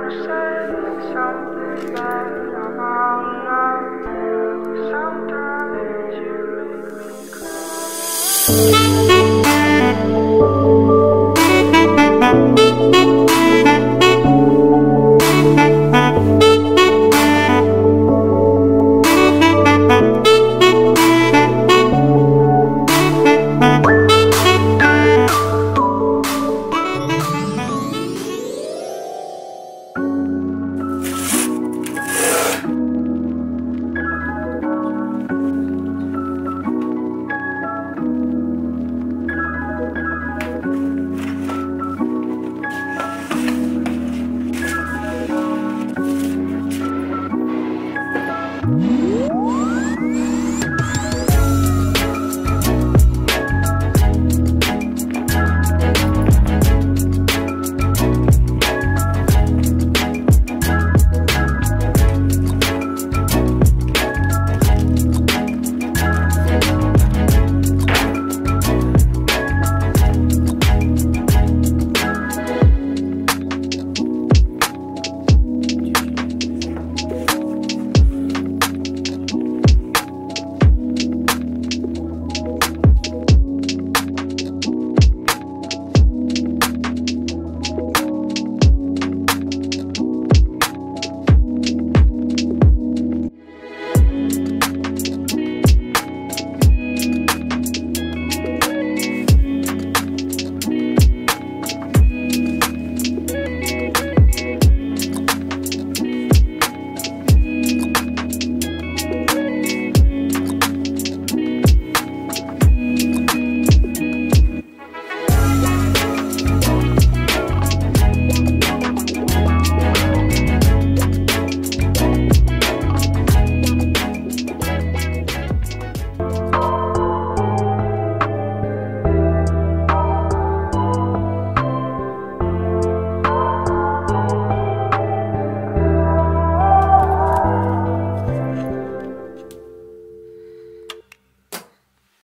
I'm. Sometimes you make me cry.